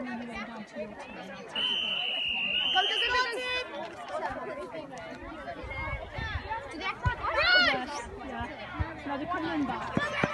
Come down to your team! You yeah. Now they're coming back.